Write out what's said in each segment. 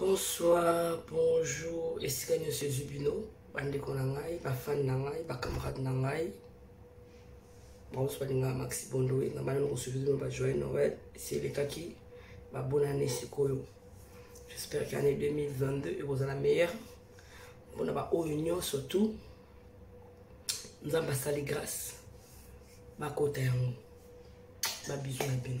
bonsoir bonjour esika nyonso ezwi bino bandeko na ngai bafani na ngai bacamarade na ngai banso balingaka maxi bondoe na bana nokosuki bino bajoye noel esi elekaki babonane sikoyo j'espère que année 2022 ekozala meilleure mpona baoyo nyonso tu nzambe asali grâce bakota yango babizu na bino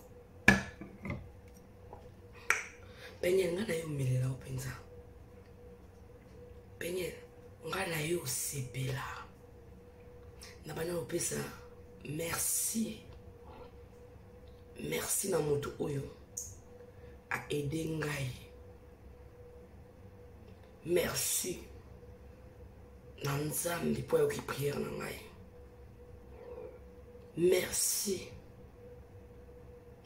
peniel ngai na yo omelela yo mpenza peniel ngai na yo osepela na bana opesa merci merci na moto oyo aide ngai merci na nzambe mpo ayoki priere na ngai merci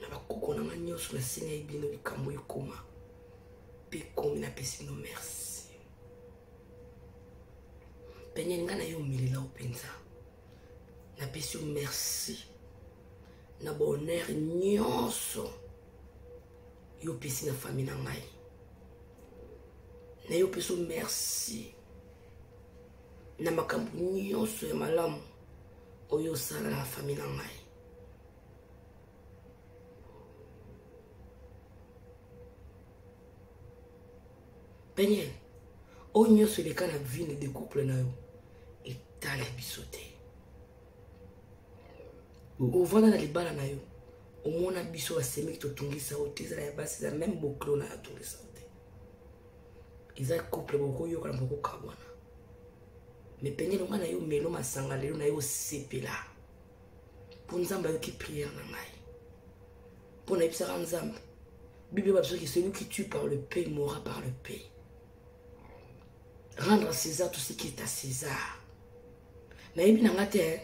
na bakoko na ngai nyonso nasengaki bino likambo ekoma mpe ekomi napesi bino merci pene ngai na yo omelela yo mpenza napesi yo merci na bonheur nyonso yo opesi na fami na ngai na yo mpeso merci na makambo nyonso ya malamu oyo osala na fami na ngai peniel oyo nyonso eleka na vine de couple na yo etali biso te ovanda na libala na yo omona biso basemeki totungisa yo te ezala ya basi eza meme bokilo na atungisa yo te eza couple bokoyokana bokokabwana me pengele ngai na yo melo masanga lelo na yo osepela mpo nzambe ayoki priere na ngai mpo nayebisaka nzambe bible babiso ki celui qui tue par le paix mora par le paix rendre à césar tout ce qui est à césar nayebi na nga te eh.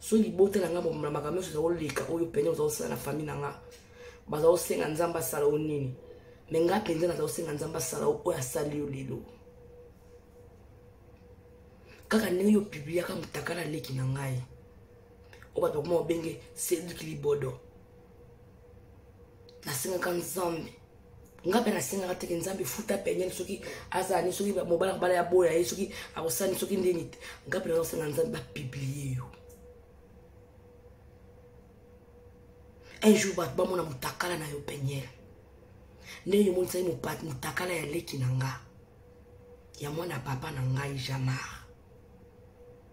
so libota na nga bomona makambo nyonso ezakoleka oyo pene oza kosala na famille na nga baza kosenga nzambe asala o nini me nga mpenza naza kosenga nzambe asala oyo asali yo lelo kaka ndenge yo publiaka motakala leki na ngai oyo bato bakoma obenge sediki libodo nasengaka nzambe nga mpe nasengaka teke nzambe futa penyeni soki azala ni soki mobala kobala ya boya ye soki akosani soki ndeni te nga mpe naza kosenga nzambe bapiblie yo un jour bato bamona motakala na yo penyele ndenge yomonisaki motakala ya leki na nga ya mwana papa na ngai jamar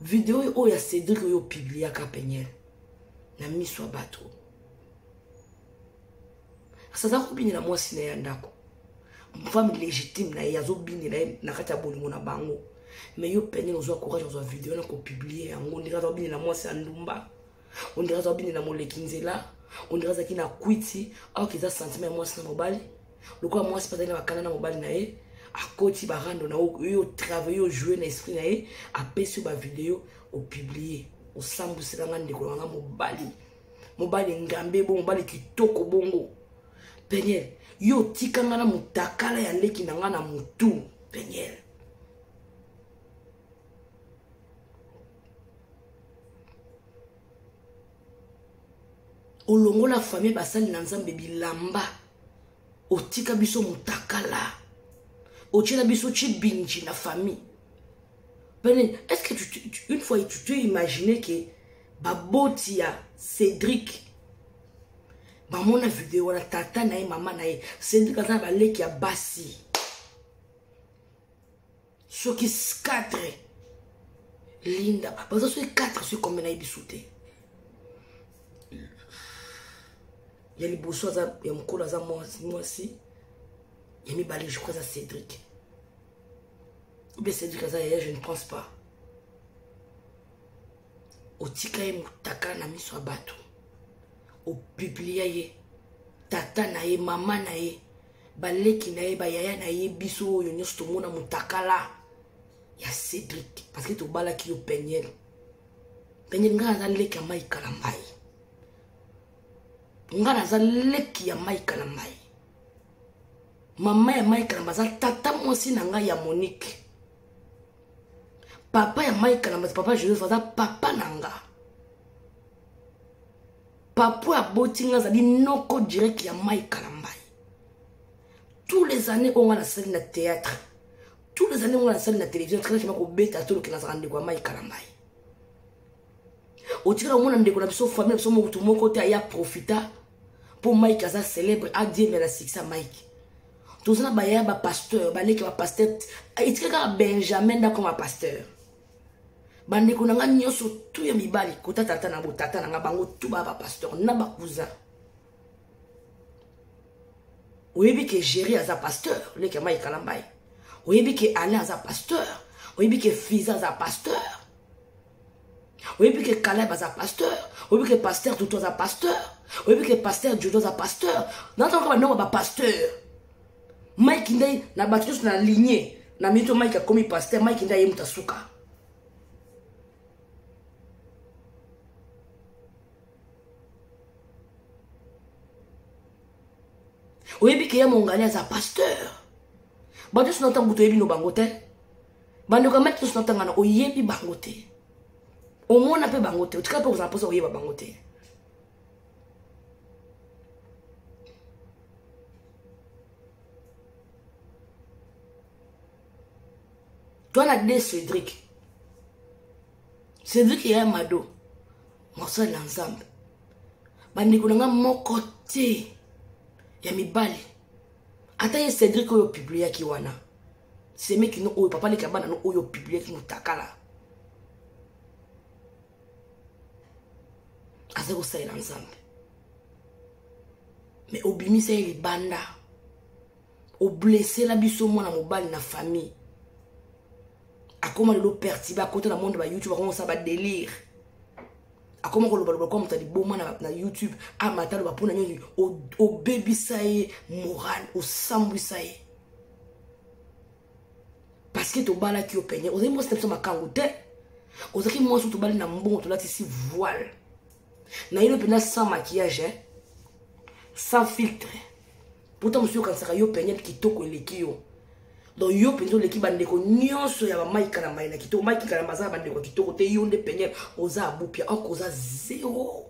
video oyo ya cédrik oyo opibliaka peniel na miso ya bato kasi aza kobinela mwasi na ye ya ndako femme légitime na ye azobinela ye na kati ya bolingo na bango mais yo peniel ozwa courage ozwa video na kopiblie yango ndenge aza kobinela mwasi ya ndumba on dirait aza obinela moleki nzela on dirait azalaki na kwiti aoki eza sentiment ya mwasi na mobali lokola mwasi mpe azali na bakana na mobali na ye akoti barando na yo travaille ojoue na esprit na ye apesi yo bavideo opiblie osambwisela nga ndeko na nga mobali mobali ngambe bo mobali kitoko bongo peniel yo otika nga na motakala ya leki na nga na motu peniel olongola famille basali na nzambe bilamba otika biso mutakala otyela biso cibinji na famille pene est ce que tu, tu, une fois tu te imagine ke baboti ya cédric bamona video wana tata na ye mama na ye cédric aza na baleki ya basi soki 4 linda baza soki 4 soki kombe nayebi su te ya liboso aza ya mokolo aza mwasi ya mibale je crois aza cédric oubien cédric aza yaya je ne pense pas otika ye motaka na miso ya bato opiblia ye tata na ye mama na ye baleki na ye bayaya na ye biso oyo nyonso tomona motakala ya cedrik parce que tobalaki yo peniel peniel ngai aza leki ya mai kalambai ngai naza leki ya mai kalambai mama ya mai kalamba aza tata mwasi na ngai ya monike papa ya mai kalamba papa joseph aza papa na ngai papou aboti nga azali noko direct ya mai kalambai tous les années oyo nga nasali na théâtre tous les années oyo nga nasali na télévision tikala kima kobeta to lokela azalaka ndeko ya mai kalambai otikala komona ndeko na biso famille na biso mokutu moko te aya profita mpo mike aza célèbre adiembe na succès ya mike toza na bayaya bapasteur baleki bapasteur etikala kaka benjamin ndako ya pasteur bandeko na ngai nyonso tu ya mibali kota tata na botata na ngai bango tu baa bapasteur na bacousin oyebi ke géri aza pasteur leke mai kalambai oyebi ke alain aza pasteur oyebi ke fiza aza pasteur oyebi ke kaleb aza pasteur oyebi ke pasteur tutu aza pasteur oyebi ke pasteur judo aza pasteur natanka banoko bapasteur mike nde na bato nyonso na ligne na minute oyo mike akomi paster mike nde aye moto asuka oyebi ke ya mongani aza pasteur bato nyonso na ntango moto oyebi no bango te bandeko ya mike nyonso na ntangana oyebi bango te omona mpe bango te otika mpe kozala mposa oyeba bango te toi na de cédric cédric ya mado mosali na nzambe bandeko na nga moko te ya mibali ata ye cédric oyo opubliaki wana semekino oyo papa leka bana no oyo opubliaki motakala aza kosalela nzambe me obimisa ye libanda oblesela biso mwana mobali na famille akoma lelo pertibe akota na monde ba youtube akoma kosala badelire akoma kolobaloba kwa moto ya liboma na, na youtube amata loba mpo na nini obebisa ye moral osambwisa ye parceke tobalaki yo pene ozali mwasi na biso makango te ozalaki mwasi oyo tobali na mbongo tolatisi voile nayino mpenza sans maquillage eh? sans filtre pota mosusu yokanisaka yo pene kitoko eleki yo donc yo mpenza oleki bandeko nyonso ya bamaika na mai na kitoko maikika na maza ya bandeko ya kitoko te yo nde pene oza abupia oko oza zero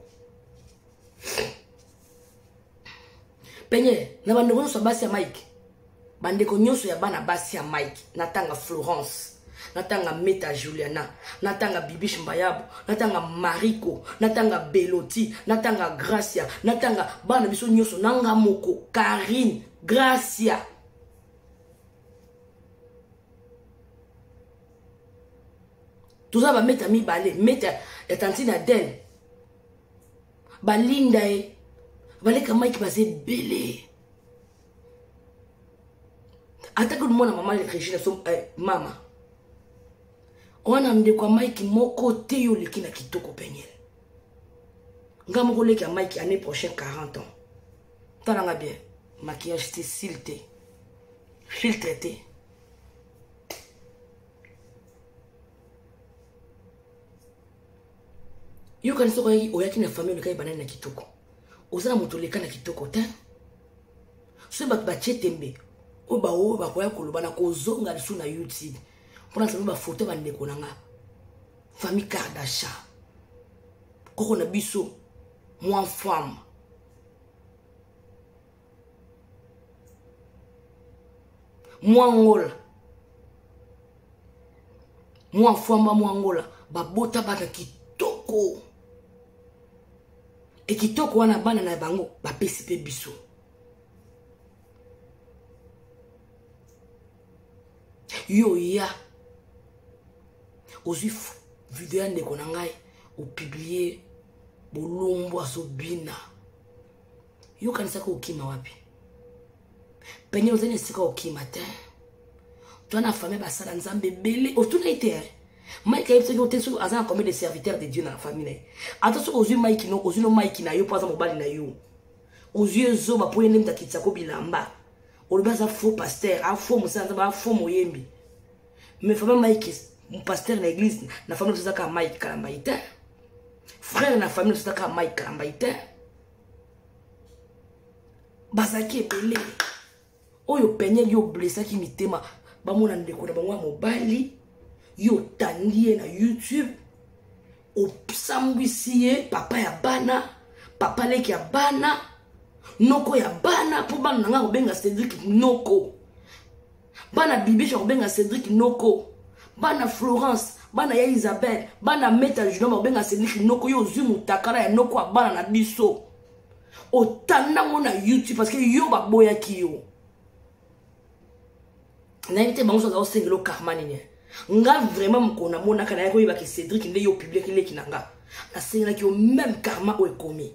penye na bandeko nyonso ya basi ya mike bandeko nyonso ya bana basi ya mike natanga florence natanga meta juliana natanga bibish mbayabu natanga mariko natanga beloti natanga gracia natanga bana biso nyonso nanga moko karine gracia toza bameta mibale meta ya tantine adele balinda ye baleka mike baza ebele atake mwana mama regina so eh, mama wana ndeko ya mike moko te yo oleki na kitoko peniel nga moko oleki ya mike année prochaine 40 ans talanga bien maquillage te sile te filtre te yo kanisi okoyaki oyaki na famille olekaki banani na kitoko oza na moto oleka na kitoko te soki bato batie tembe oyo baoyo bakoya koloba na kozonga lisusu na youtube mpona nzambe bafoto bandeko na nga famille kardasha koko na biso mwa femme mwangola mwa fwamba mwangola babota bana kitoko e kitoko wana bana na bango bapesi mpe biso yo oya ozwi video ya ndeko na ngai opiblie bolombo azobina yo okanisaki okima wapi pene ozali na esika okima te to na famille basala nzambe ebele otuna ye te eh? mike ayebi soki ote soki aza na combien de serviteur de dieu na famille na ye ata soki ozwi mike no ozwi no mike na yo mpo aza mobali na yo ozwi ezoba mpo ye nde moto akitisa ko bilamba olobi aza faux pasteur afaux mosala nzambe afaux moyembi mais famille mike pasteur na église na famille ozo eza kaka mike kalamba ye te frère na famille ozo eza kaka mike kalamba ye te bazalaki ebele oyo peniel yo blesaki mitema bamona ndeko na bango ya mobali yo otandi ye na youtube osambwisi ye papa ya bana papa leki ya bana noko ya bana mpo bana na ngai kobenga cedrik noko bana bibiche ya kobenga cédric noko bana florence bana ya isabelle bana meta junior bakobenga cédric noko yo ozwi motakala ya noko ya bana na biso otanda ngo na youtube parce que yo baboyaki yo nayebi te bango soza osengela okarma nini nga vraiment mokolo namonaka nayaki koyebaki cédric nde yo opubliaki leki na nga nasengelaki yo meme karma oyo ekomi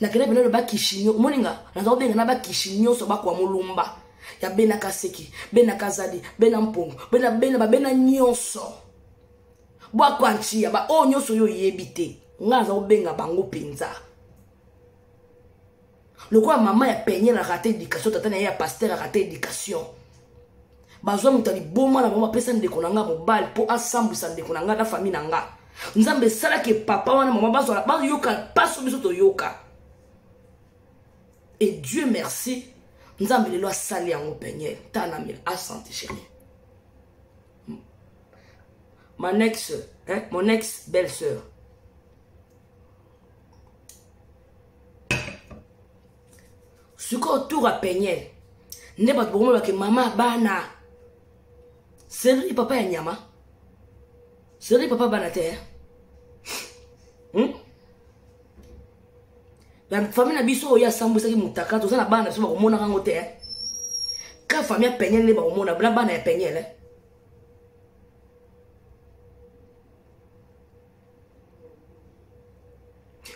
nakenda pena loba kishinyo omoni nga naza kobenga na bakishi nyonso bakwa molumba ya bena kaseki bena kazadi bena mpongo bena bena babena nyonso bwakwa nchiya baoyo oh, nyonso oyo oyebi te ngai naza kobenga bango mpenza lokola mama ya penye na rate education tata na ye ya paster ya rate education bazwa moto ya liboma na bango bapesa ndeko na ngai mobali mpo asambwisa ndeko na ngai na fami na ngai nzambe esalaki epapa wana mama bazwala bayoka mpaso biso toyoka et dieu merci nzambe lelo asali yango peniel tanamela asante chérie mon ex hein, mon ex belle sœur sikoyo tour ya peniel nde bato bokomolobake mama bana serili papa ya nyama serili papa bana te hmm? na famille na biso oyo asambwisaki motaka toza na bana na biso bakomonaka yango te ka famille ya peniel nde bakomona na bana ya peniel eh?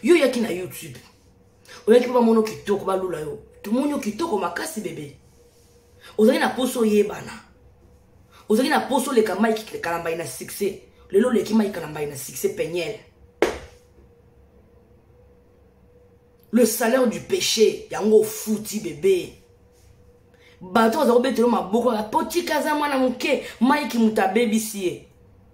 yo oyaki na youtube oyaki mpo bamono kitoko balula yo tomoni yo kitoko makasi bebe ozali na mposo oyebana ozali na mposo oleka mike kalambai na succès lelo oleki mike kalambai na succès peniel le salaire du péché yango ofuti bebe bato baza kobetelo maboko mpo tika aza mwana moke mike moto abebisi ye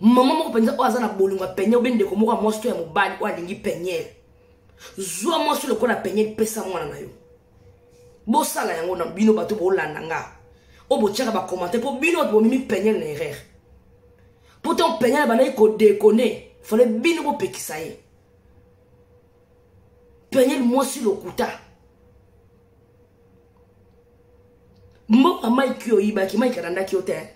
mama moko mpenza oyo aza na bolingo ya penye obe ndeko moko ya mwasi to ya mobali oyo alingi penye zwa mwasi lokola penye pesa mwana na yo bosala yango na bino bato bolanda nga oyo botyaka bacommentaire mpo bino bato bomimi penye na erreur mpo ntango penye na bandaki kodekone fale bino bopekisa ye penye mwasi lokuta mbongo ya mike oyo oyibaki mike alandaki yo te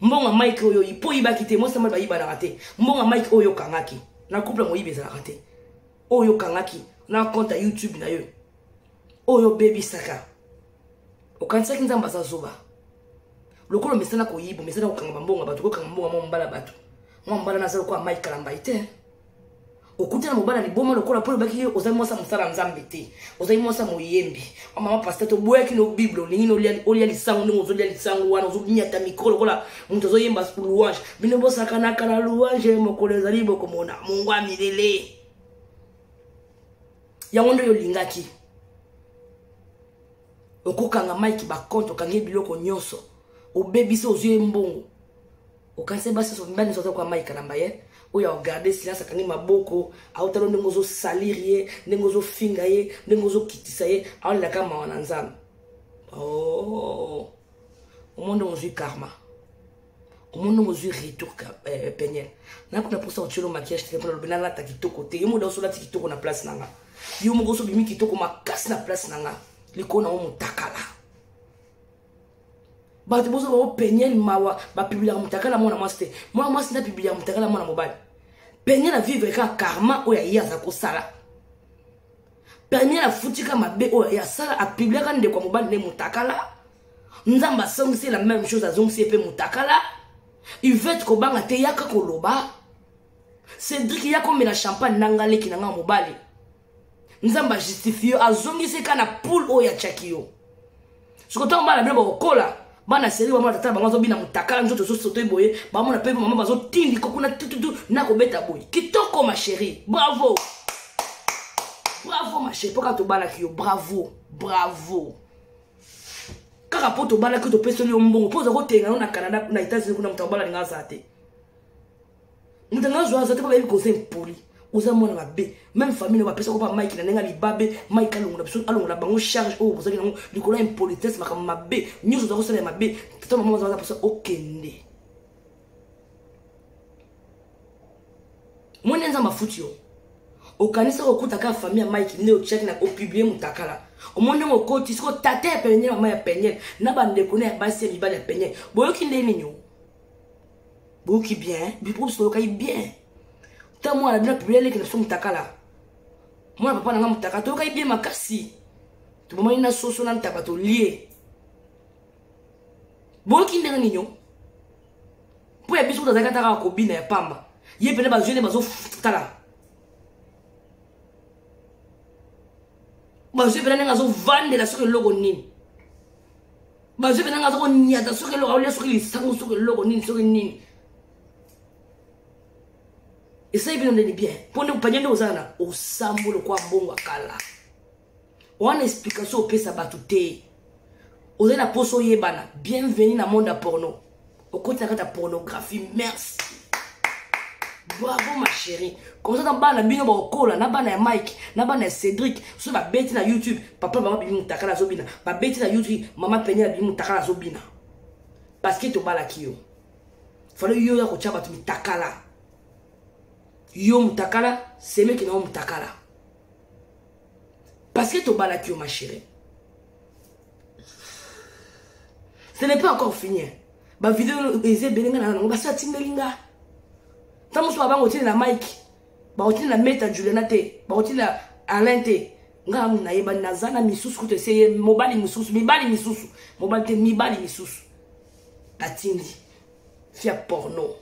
mbongo ya mike oyo mpo oyibaki te mwasi mali bayibanaka te mbongo ya mike oyo okangaki na couple moyibi ezalaka te oyo okangaki na compte ya youtube na yo oyo obebisaka okanisaki nzambe aza zoba lokola omesana koyiba omesana kokanga bambongo ya bato kokanga mbongo mwa mobala bato mwa mobala na aza lokola mike kalamba ye te okutana mobala liboma lokola mpo olobaki ozali mwasi ya mosala ya nzambe te ozali mwasi ya moyembi mama pasteur toboyaki no bible olingi olia lisango ndenge ozolia lisango wana ozonyata mikro lokola moto azoyemba louange bino bosakanaka na louange mokolo ezali bokomona mongo ya milele yango nde oyo olingaki okokanga mike bakonte okangi biloko nyonso obebisi ozwi ye mbongo okanisi basi nyonso mibali nyonso aza kwa mai kanamba ye oyo aogarde silence akangi maboko aotala ndenge ozosalir ye ndenge ozofinga ye ndenge ozokitisa ye aolelaka mawa na nzambe oh. omoni ndenge ozwi karma omoni ndenge ozwi retour eh, peniel nakuna mposa otyelo makiage te mpona lobi nalata kitoko te yo moda osolati kitoko na place na nga yo moko osobimi kitoko makasi na place na nga likolo na yango motakala bato bozo bango peniel mawa bapibilaka motakala mwana mwasi te mwana mwasi nde apibilaka motakala mwana mobali peniel avivre kaka karma oyo aye aza kosala peniel afutika mabe oyo aye asala apibilaka ndeko ya mobali nde motakala nzambe asongisi la même chose azongisi ye mpe motakala ivete kobanga te yaka koloba cedrik ya komela champagne na ngai leki na ngai mobali nzambe ajustifie yo azongisi ka na poule oyo atyaki yo soko ntango bana bino bakokola bana seri bamona tata na bango azobina motakala nzoto ezosotoi boye bamona mpe mama bazotindi kokuna tututu na kobeta boye kitoko ma chérie bravo bravo ma chérie mpo kaka tobalaki yo bravo bravo kaka mpo tobalaki topesoli yo mbongo mpo oza kotenga yo na canada na états-unis kuna moto abala linga aza te moto anga zwa aza te mpo bayebi koza impoli oza mwana mabe meme famille na bapesa kopa mike na ndenge ya libabe mike alongola biso alongola bango charge oyo bozalaki nango likolo ya impolitesse makambo mabe nyonso oza kosala ya mabe tata mama baza baza mposa okende moni nzambe afuti yo okanisi kokuta kaka famille ya mike nde otiaki na opiblie motakala omoni ndenge okoti siko tata ya peniel mama ya peniel na bandeko na ya basi ya mibali ya peniel boyoki nde nini boyoki bien bipo biso toyokaki bien ta mwana bino publie elekela biso motakala mwana papa na nga motaka toyokaki bien makasi tobomani na soso na ntaba tolie boyoki ndenge nini mpo ya biso kutu azalaki ataka kobina ya pamba ye mpene bazwi nde bazotala bazwi mpena ndenge azovandela soki eloko nini bazwi mpena ndenge azokonyata soki eloko aolia soki lisango soki eloko nini soki nini esali bino ndeni bien mpo nde kopanye nde ozala na osambo lokwa mbongo akala wana explication opesa bato te oza na poso oyebana bienvenu na monde ya porno okotisa kata pornographie merci bravo ma chérie comme ça na bana bino bakokola na bana ya mike na bana ya cédric soki babeti na youtube papa mama bibi motaka nazobina babeti na youtube mama peni na bibi motaka nazobina parce que tobalaki yo falo yo ya kotya bato mitakala yo motakala semeki na yo motakala Parce que tobalaki yo ma chérie. Ce n'est pas encore fini. Hein. Ba vidéo eze belenga na ngo basi atindeli nga. Tango so bango tindela Mike. Ba otindela Meta Juliana te. Ba otindela Alain te. Nga muna yeba naza na misusu kutu eseye mobali misusu, mibali misusu. Mobali te mibali misusu. Atindi. Fia porno.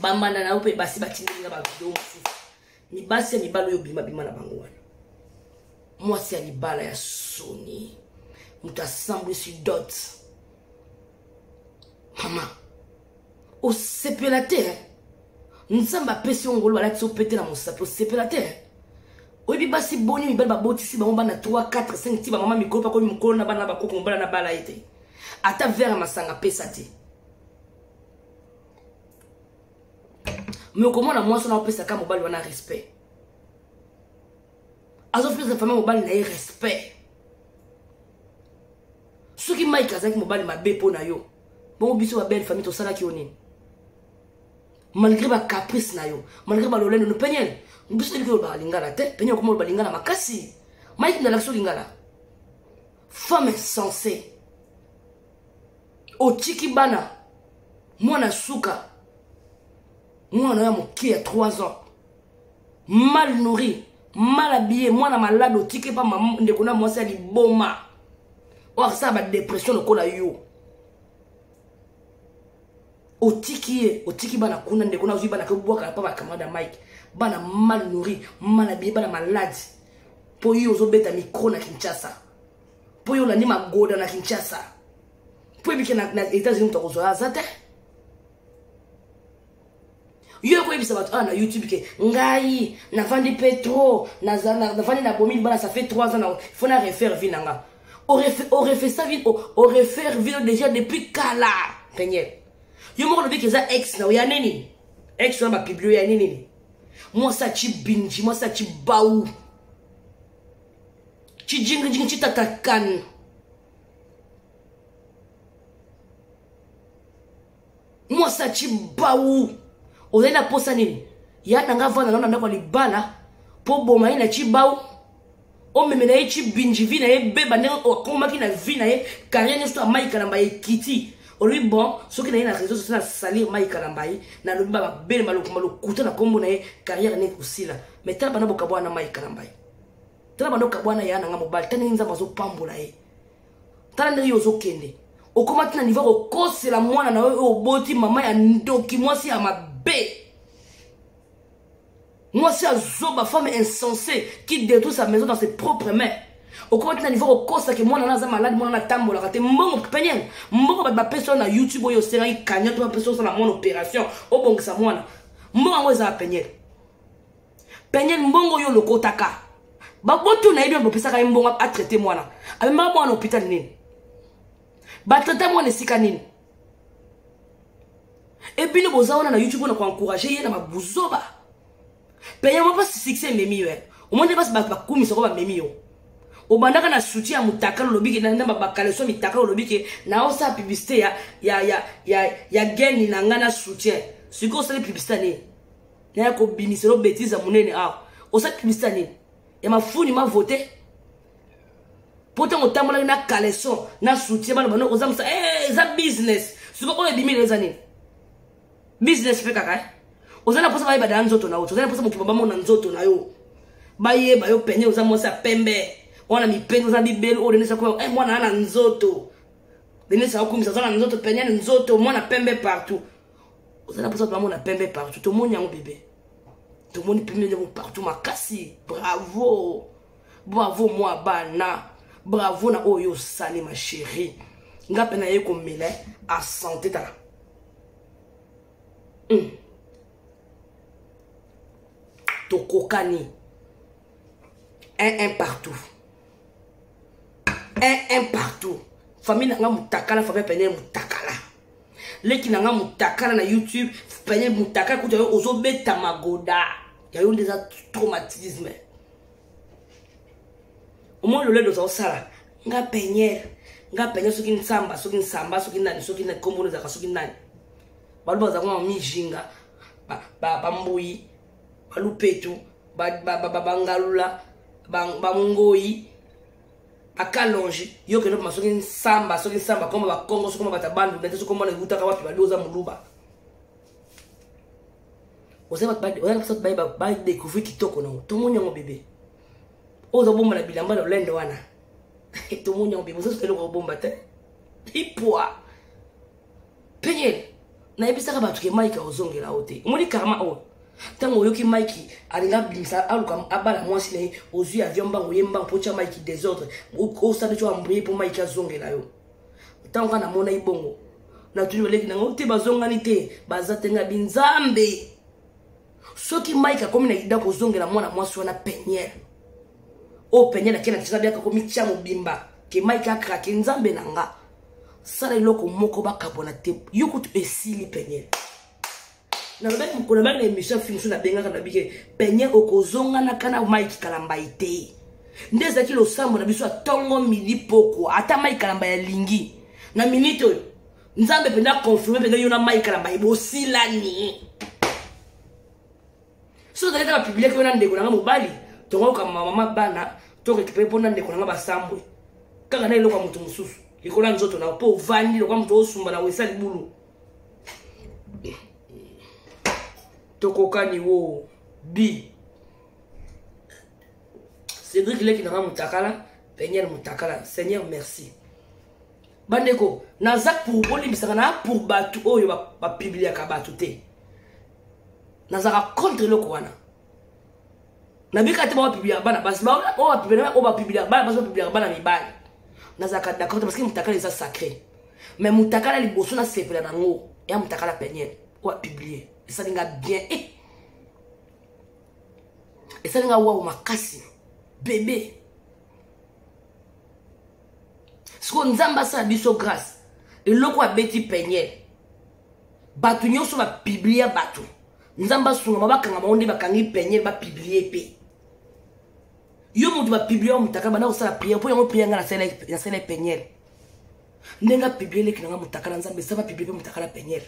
Bamanda na yo pe basi batindeli nga ba vidéo misusu. mibasi ya mibali oyo bima bima na bango wana mwasi ya libala ya soni moto asambwisi dot mama osepela te eh? nzambe apesi yo ngolu alati yo pete na mosapi osepela te eh? oyebi basi boni mibali babotisi bango bana 3 4 5 ti bamama mikolo bakomi mokolo na bana na bakoko mobala na bala ye te ata vere ya masanga apesa te mais okomona mwasi wana opesaka mobali wana respect azopesa fami mobali na ye respect soki mike azalaki mobali mabe mpo na yo bongo biso babelle famille tosalaki yo nini malgré bacaprice na yo malgré balolendo no peniel biso eliki olobaka lingala te peniel okoma oloba lingala makasi mike ndalakisi olingala femme insensée otiki bana mwana suka mwana ya moke ya 3 ans mal nourri mal habillé mwana malade otiki epa ndeko na mwasi ya liboma oyo akosala badepression lokola yo otiki ye otiki bana kuna ndeko na ozwi bana ke obwakaka mpa bacamarade ya mike bana mal nourri mal habillé bana malade mpo yo ozobeta mikro na kinshasa mpo yo olandi magoda na kinshasa mpo ebike na, na états-unis moto akozwa aza te yo ekoyebisa bato awa na youtube ke ngai navandi mpe tro navandi na bomi libala ça fait 3 ans na fo na refaire vie na nga orefesa vie orefaire vie no déjà depuis kala peniel yo moko olobi ke eza ex na oya nini ex wana bapiblio ya nini mwasi aci binji mwasi aci bau chijingijingi chitatakani mwasa chibau ozali na posa nini ya na nga vanda nao na ndako ya libala mpo boma ye na chibau omemela ye chibinji vi na ye beba ndenge akomaki na vi na ye karia nyonso ya mai kalamba ekiti olobi bon soki naye na réseau soki nasalir mai kalamba ye nalobi bababele malokuta na nkombo na ye carrière nini kosila mai tala bana bokabwana na mai kalamba ye tala bando kabwana ya na nga mobali tala ndenge nzambe azopambola ye tala ndenge yo ozokende okoma ti na niveau kokosela mwana na yo oyo oboti mama ya ndoki mwasi ya mabe mwasi ya zoba femme insensée qui détruit sa maison dans ses propres mains okoma ti na niveau kokosake mwana na aza malade mwana na atambolaka te mbongo peniel mbongo bato bapesi yo na youtube oyo osengaki kanya to bapesi osala mwana opération obongisa mwana mbongo yango ezala peniel peniel mbongo yo lokotaka baboto na ye bino bopesaka ye mbongo atraite mwana amemaka mwana hôpital nini batraite mwana esika nini e bino boza wana na youtube mpona koencourage ye na babuzoba peniel mwa mpasi succès ememi yo eh. omoni mpasi bakumisa ko bamemi yo obandaka na soutien ya motaka olobi ke na bakaleso mitaka olobi ke naosala publicité ya, ya, ya, ya, ya geni na ngai na soutien sikoyo osali publicité nini naya kobimiselo betise ya monene awa osa publicité nini ya mafuni mavote mpo ntango otambolaki na caleson na soutien bana bano oza mosa eh, eza business soki oyo ebimi eza nini business mpe kaka eh? oza na mposa bayeba daya nzoto na yo oza na mposa mokili bamona nzoto na yo bayeba yo pene oza mwasi ya pembe wana mipende oza bibele oyo denisa koyo eh, mwana ana nzoto denisa akumisa aza na nzoto pene nzoto mwana pembe partout oza na mposa bato bamona pembe partout tomoni yango bebe tomoni pembe yango partout makasi bravo bravo mwa bana bravo na oyo osali ma chérie nga mpe naye komela asante tala mm. tokokani un un partout un un partout famille na nga motakala famille pene motakala leki na nga mutakala na youtube panye mutakala kuta yo ozobeta magoda ya yo nde eza traumatisme omoi lolendo oza osala nga peniere nga peniere soki nsamba soki nsamba soki nani soki nani kombo ezalaka soki nani baloba bazalaka ma mijinga bambuyi balupetu bangalula bangoi akalonge yo kende koma soki nsamba soki nsamba koma bakongo sokoma batabandu ndete soki omona ewutaka wapi bali oza moluba oza bato baye badécouvri kitoko nango tomoni yango bebe oyo ozobomba na bilamba na olende wana tomoni yango bebe oza soki eloko obomba te ipwa peniel nayebisaka bato ke mike akozongela yo te omoni karma oyo ntango oyoki mike alinga abimisa aluka abala mwasi na ye ozwi avion mbango ye mbango mpo tya mike desordre osalaki oyo amboye mpo mike azongela yo ntango kaka namonaki bongo natuni baleki nango te bazongani te baza te ngabi nzambe soki mike akomi na ida kozongela mwana mwasi wana peniel oyo oh, peniel akenda tiza biaka komi tia mobimba ke mike akrake nzambe na nga sala eloko moko bakabwana te yo kutu esili peniel nalobaki mokolo maki na émission fini so nabengaka na bike peniel okozonganaka na mike kalambai te nde ezalaki losambo na biso ya ntongo midi pokwa ata mike kalamba yalingi na minite oyo nzambe mpenza confirme mpenza yo na maika na baye bosilani soki ozali kaka publike yo na ndeko na nga mobali tokoyoka mama bana to récupere mpo na ndeko na nga basambwe kaka na eloko ya moto mosusu likolo ya nzoto na mpo ovandi lokola moto osumba na wesa libulu tokokani wo bi cédrik leki na nga motakala peniel motakala seigneur merci bandeko naza pour bolimbisaka na pour bato oyo bapubliaka bato te nazalaka contre eloko wana nabika te babapubliaka bana basi oyo bapubliaka oyo bapubliaka bana basi bapubliaka bana mibali nazalaka d'accord te parce que motakala eza sacré mais motakala liboso nasepela nango ya motakala peniel oyo apiblie esali nga bien e eh! esali nga wawu makasi bebe sikoyo nzambe asala biso grâce eloko abeti peniel bato nyonso bapiblia bato nzambe asungama bakanga bango nde bakangi peniel bapiblie mpe yo moto bapiblia motaka banda kosala priere mpo yango priere nga nasala peniel ndenge apiblie leki na nga motakala nzambe esa bapiblie mpe motakala peniel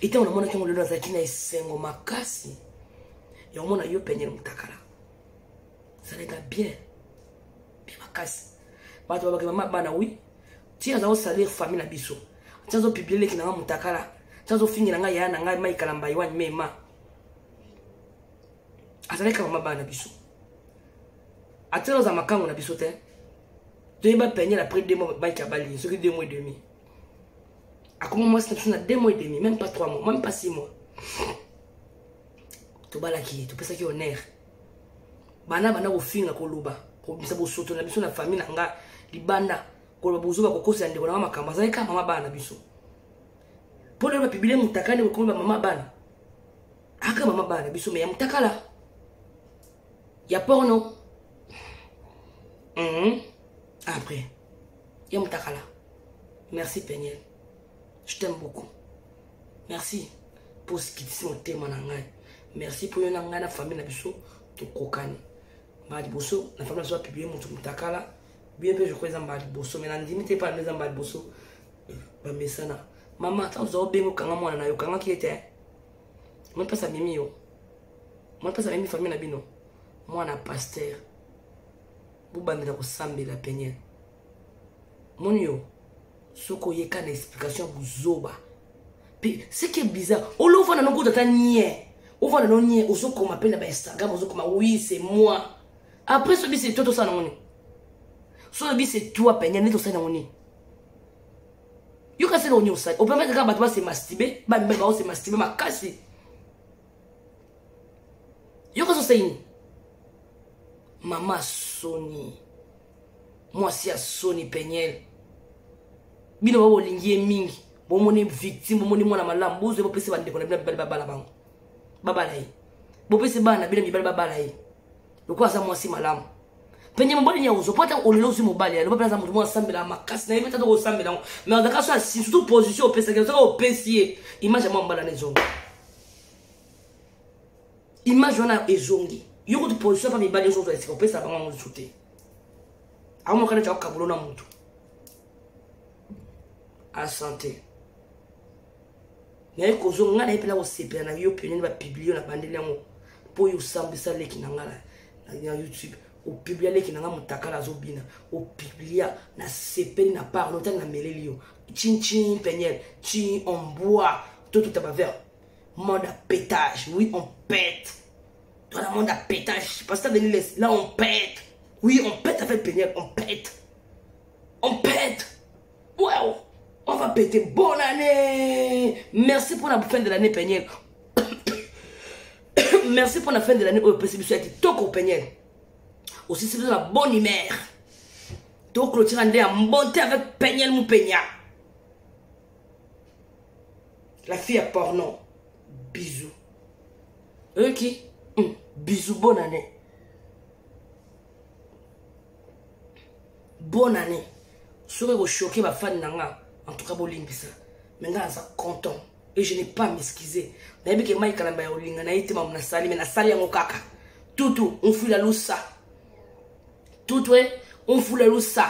etango namonaki yango lelo nazalaki na esengo makasi yango mona yo peniel motakala ezalaka bien mpe makasi bato babaki mama bana wi ntina aza kosalire famille na biso ntina azopiblie leki na nga motakala ntina azofingela ngai yaya na ngai mai kalamba iwani mema azalaki mama bana na biso atela oza makango na biso te toyeba penyele après deux mois baki abali soki deux mois et demi akoma mwasi na biso na deux mois et demi même pas trois mois même pas six mois tobalaki ye topesaki honneur bana banda kofinga koloba kobimisa bosoto na biso na fami na nga libanda koloba bozoba kokosa ya ndeko na nga makambo azali kaka mama bana na biso mpo na yo bapibile motaka nde bokomi bamama bana aka mama bana na biso me ya motakala ya porno mm -hmm. après ya motakala merci peniel je t'aime beaucoup merci mpo osikitisi motema na ngai merci mpo yo na ngai na famille na biso tokokani mbala liboso na famille na biso bapiblie motu motakala bie mpe joko eza mbala liboso mai nandimi te mpana eza mbala liboso bamesana mama ata oza obenga okanga mwana na yo okangaki ye te mwana mpesa mimi yo mwana mpesa mimi famille na bino mwana pasteur bobandela kosambela peniel moni yo soki oyeka na explication buzoba mpe seke bizarre olo ofanda no kuta ata nie ofanda no nie ozokoma mpe na bainstagram ozokoma oui c'est moi après sobi c'est toi tosala nango nini sobi c'est toi penia nde tosali nango nini yoka sele oni osali opermettre kaka bato base mastibe bamibali bao se mastibe makasi yoka sosai nini mama soni mwasi ya soni peniel bino ba bolingi ye mingi bomoni victime bomoni mwana malamu bozwe bopesi bandeko na bino mibali babala bango babala ye bopesi bana na bino mibali babala ye lokola aza mwasi malamu penye mobali nini akozwa mpo ata olelo ozwi mobali ya loba mpe aza moto moko asambela makasi na ye mpe tata okosambela yango me azalaka so asi surtout position opesaki ozaka opesi ye image ya mwa mobala na ezonga image wana ezongi yo kutu position mpa mibali nyonso ozwa esika opesa bango yango lisusu te aomoka neti akokabulo na motu asante naye kozonga ngai naye mpena kosepela na yo pionene bapiblio na bandeli yango mpo oyo osambwisa leki na ngai na youtube opiblia leki na ngai motakala azobina opiblia nasepeli na part lotali nameleli yo cincin peniel cin en bois totuta bavere monde à pétage oui on pète dans le monde à pétage parce que venu là on pète oui on pète avec Peniel on pète on pète waouh on va péter bonne année merci pour la fin de l'année Peniel merci pour la fin de l'année oyo opesi biso ya kitoko Peniel osisi biso na bonne humeur toklotira nde ya mbonte avec Peniel Mupenya la fille ya porno bisou oyoki mm, bisou bonne année bonne année soki ekoshoke bafani na nga en tout cas bolimbisa me nga aza content et je n'ai pas m'excuser nayebi ke mai kalamba ya olinga na ye te mamu nasali me nasali yango kaka tutu mfula lusa tutue mfula lusa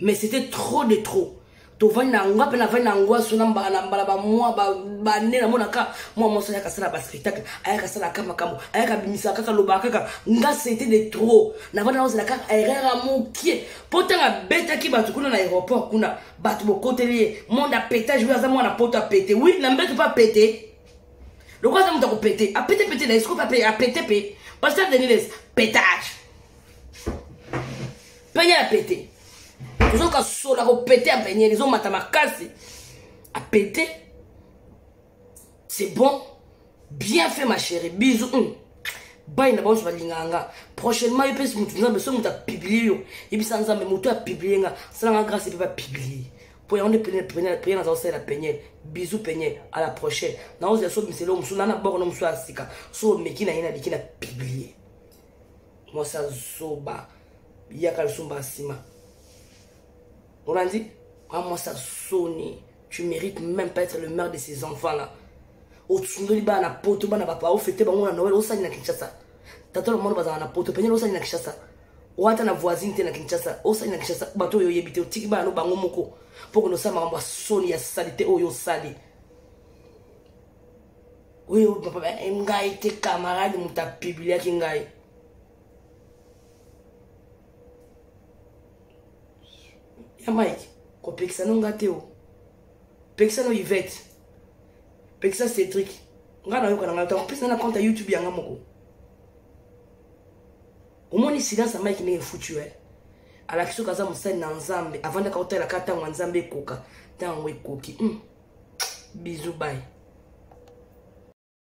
mais c'était trop de trop tovandi na yango mpe navandi na yango aso na mbala na mbala bamwa bane namonaka mwa mwasi ayaka asala baspectacle ayaka asala ka makambo ayaka abimisa kaka loba kaka nga sete de trop navandi naozela kaka erreur ya mokie mpo ntango abetaki bato kuna na aéroport kuna bato bokoteli ye monde apetage oyo aza mwana poto apete wi na mbeto mpe apete lokola aza moto akopete apete pete na escope apete mpe pasteur deniles petage pene ya pete tozoka sola kopete ya peniel ezomata makasi apete c'est bon bien fait ma chérie bisous mm. bai na banso balingaka nga prochainement yo mpe moto nzambe soki moto apiblie yo yebisa nzambe moto apiblie nga salanga grâce mpe bapiblie mpo yango nde peniel naza kosalela peniel bisou peniel à la prochaine naozela so miselo mosusu na na boko na mosusu ya sika so omeki na ye na liki na piblie mwasi ya zoba yaka lisumba ya nsima olandi a mwasi ya soni tu mérite même pas être le mère de ses enfants là osundoli bana na poto bana bato baofete bango na noel osali na kinshasa tata lomono bazala na poto pene osali na kinshasa wata na voisine te na kinshasa osali na kinshasa bato oyo oyebi te otiki bana no bango moko mpo kende osala makambo ya soni ya salite oyo osali oyo papa eh, ngai te camarade moto apibiliaki ngai ya mike kopekisa no nga te o pekisa no ivete pekisa cédrik ngai nayoka na ngai tango pesa na compte ya youtube yanga moko omoni silence ya mike ndenge efuti yo alakisi soki aza mosali na nzambe avandaka otalaka ntango ya nzambe ekoka ntango ekoki mm. bizu bai